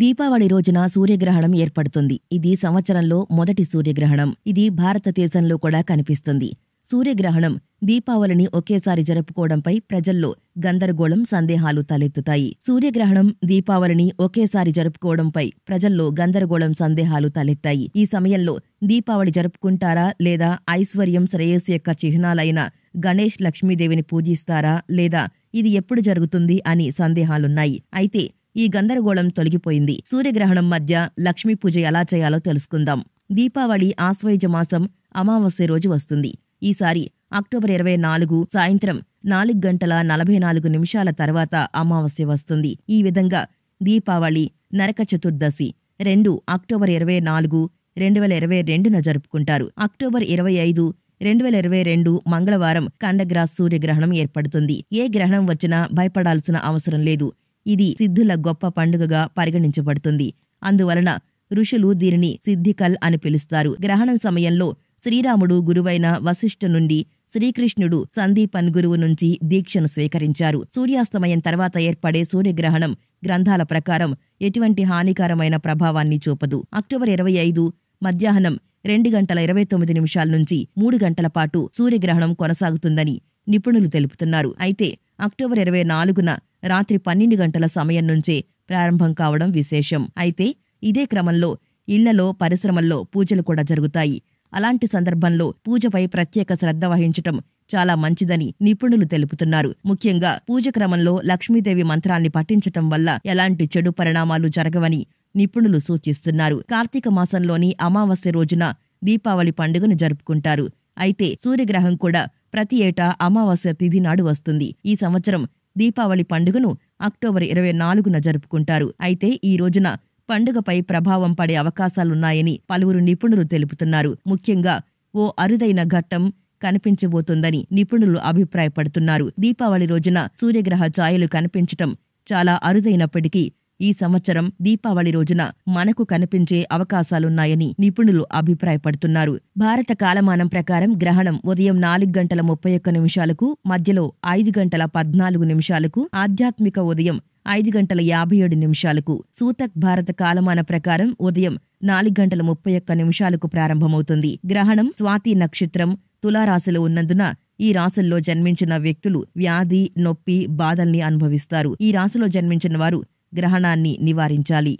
దీపావళి రోజున సూర్యగ్రహణం ఏర్పడుతుంది. ఇది సంవత్సరంలో మొదటి సూర్యగ్రహణం. ఇది భారతదేశంలో కూడా కనిపిస్తుంది. సూర్యగ్రహణం దీపావళిని ఒకేసారి జరుపుకోవడంపై ప్రజల్లో గందరగోళం సందేహాలు తలెత్తుతాయి. సూర్యగ్రహణం దీపావళిని ఒకేసారి జరుపుకోవడంపై ప్రజల్లో గందరగోళం సందేహాలు తలెత్తాయి. ఈ సమయంలో దీపావళి జరుపుకుంటారా లేదా ఐశ్వర్యం శ్రేయస్సు యొక్క చిహ్నాలైన గణేష్ లక్ష్మీదేవిని పూజిస్తారా లేదా ఇది ఎప్పుడు జరుగుతుంది అని సందేహాలున్నాయి. అయితే ఈ గందరగోళం తొలగిపోయింది. సూర్యగ్రహణం మధ్య లక్ష్మీ పూజ ఎలా చేయాలో తెలుసుకుందాం. దీపావళి ఆశ్వయుజ మాసం అమావాస్య రోజు వస్తుంది. ఈసారి అక్టోబర్ ఇరవై నాలుగు సాయంత్రం నాలుగు గంటల నలభై నాలుగు నిమిషాల తర్వాత అమావాస్య వస్తుంది. ఈ విధంగా దీపావళి నరక చతుర్దశి రెండు అక్టోబర్ ఇరవై నాలుగు రెండు వేల ఇరవై రెండున జరుపుకుంటారు. అక్టోబర్ ఇరవై ఐదు రెండు వేల ఇరవై రెండు మంగళవారం కండగ్రాస్ సూర్యగ్రహణం ఏర్పడుతుంది. ఏ గ్రహణం వచ్చినా భయపడాల్సిన అవసరం లేదు. ఇది సిద్ధుల గొప్ప పండుగగా పరిగణించబడుతుంది. అందువలన ఋషులు దీనిని సిద్ధికల్ అని పిలుస్తారు. గ్రహణం సమయంలో శ్రీరాముడు గురువైన వశిష్ఠ నుండి శ్రీకృష్ణుడు సందీపన్ గురువు నుంచి దీక్షను స్వీకరించారు. సూర్యాస్తమయం తర్వాత ఏర్పడే సూర్యగ్రహణం గ్రంథాల ప్రకారం ఎటువంటి హానికరమైన ప్రభావాన్ని చూపదు. అక్టోబర్ ఇరవై ఐదు మధ్యాహ్నం రెండు గంటల ఇరవై తొమ్మిది నిమిషాల నుంచి మూడు గంటల పాటు సూర్యగ్రహణం కొనసాగుతుందని నిపుణులు తెలుపుతున్నారు. అయితే అక్టోబర్ ఇరవై నాలుగున రాత్రి పన్నెండు గంటల సమయం నుంచే ప్రారంభం కావడం విశేషం. అయితే ఇదే క్రమంలో ఇళ్ళలో పరిశ్రమల్లో పూజలు కూడా జరుగుతాయి. అలాంటి సందర్భంలో పూజపై ప్రత్యేక శ్రద్ధ వహించటం చాలా మంచిదని నిపుణులు తెలుపుతున్నారు. ముఖ్యంగా పూజ క్రమంలో లక్ష్మీదేవి మంత్రాన్ని పఠించటం వల్ల ఎలాంటి చెడు పరిణామాలు జరగవని నిపుణులు సూచిస్తున్నారు. కార్తీక మాసంలోని అమావాస్య రోజున దీపావళి పండుగను జరుపుకుంటారు. అయితే సూర్యగ్రహం కూడా ప్రతి ఏటా అమావాస్య తిథి నాడు వస్తుంది. ఈ సంవత్సరం దీపావళి పండుగను అక్టోబర్ ఇరవై నాలుగున జరుపుకుంటారు. అయితే ఈ రోజున పండుగపై ప్రభావం పడే అవకాశాలున్నాయని పలువురు నిపుణులు తెలుపుతున్నారు. ముఖ్యంగా ఓ అరుదైన ఘట్టం కనిపించబోతోందని నిపుణులు అభిప్రాయపడుతున్నారు. దీపావళి రోజున సూర్యగ్రహ ఛాయలు కనిపించటం చాలా అరుదైనప్పటికీ ఈ సంవత్సరం దీపావళి రోజున మనకు కనిపించే అవకాశాలున్నాయని నిపుణులు అభిప్రాయపడుతున్నారు. భారత కాలమానం ప్రకారం గ్రహణం ఉదయం నాలుగు గంటల ముప్పై ఒక్క నిమిషాలకు మధ్యలో ఐదు గంటల పద్నాలుగు నిమిషాలకు ఆధ్యాత్మిక ఉదయం ఐదు గంటల యాభై ఏడు నిమిషాలకు. సూతక్ భారత కాలమాన ప్రకారం ఉదయం నాలుగు గంటల ముప్పై ఒక్క నిమిషాలకు ప్రారంభమవుతుంది. గ్రహణం స్వాతి నక్షత్రం తులారాశిలో ఉన్నందున ఈ రాశుల్లో జన్మించిన వ్యక్తులు వ్యాధి నొప్పి బాధల్ని అనుభవిస్తారు. ఈ రాశిలో జన్మించిన వారు గ్రహణాన్ని నివారించాలి.